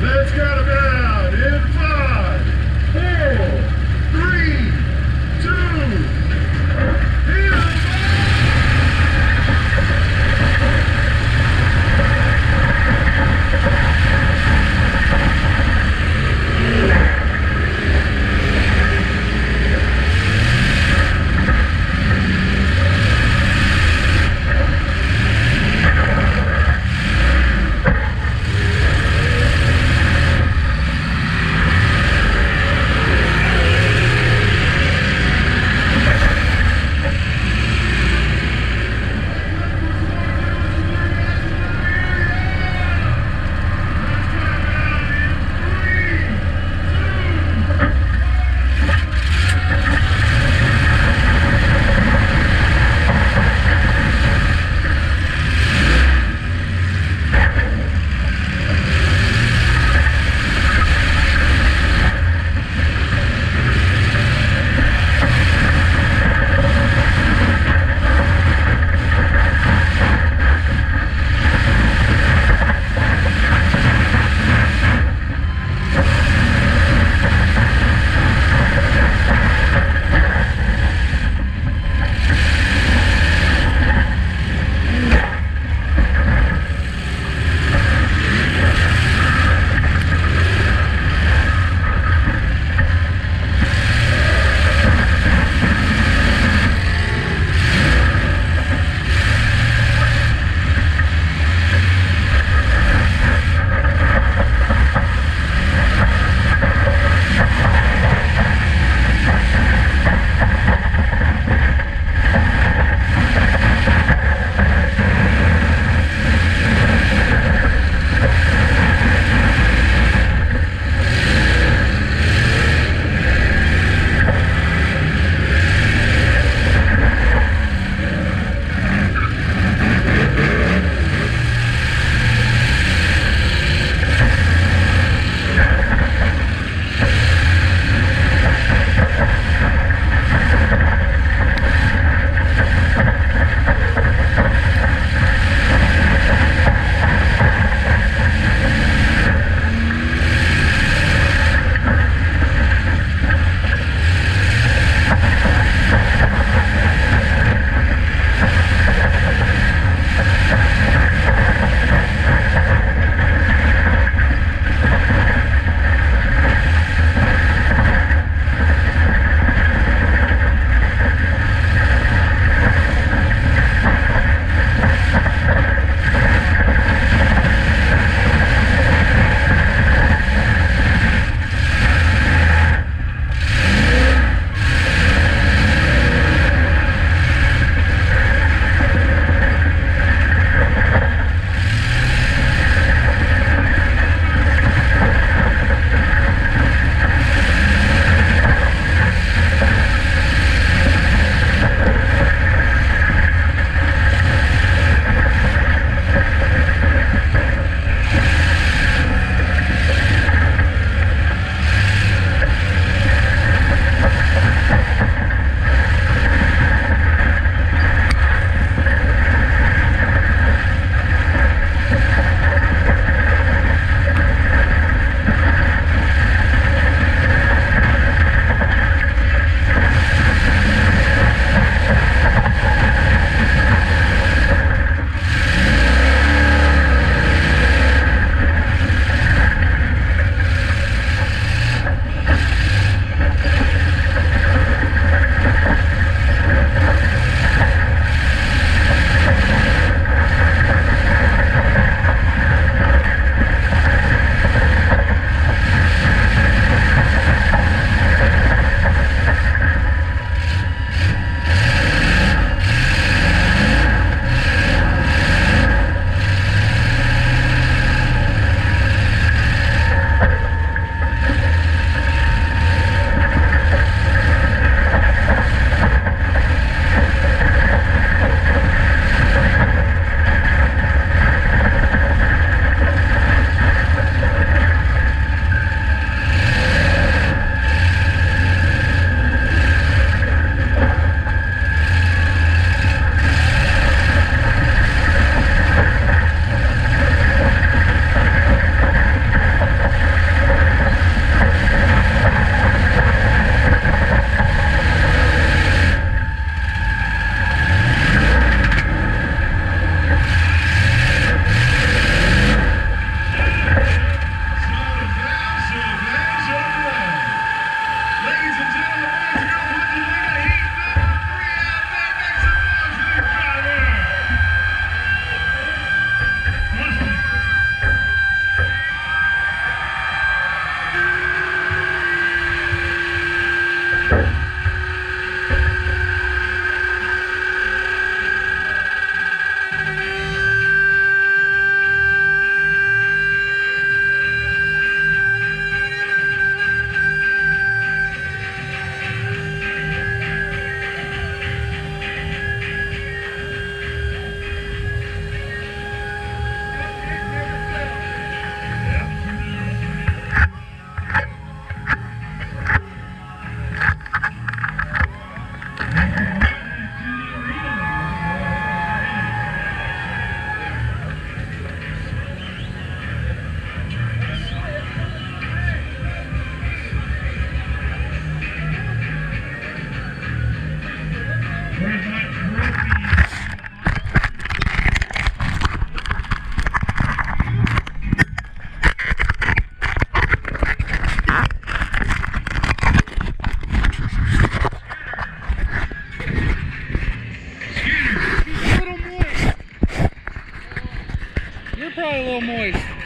Let's go. Little moist.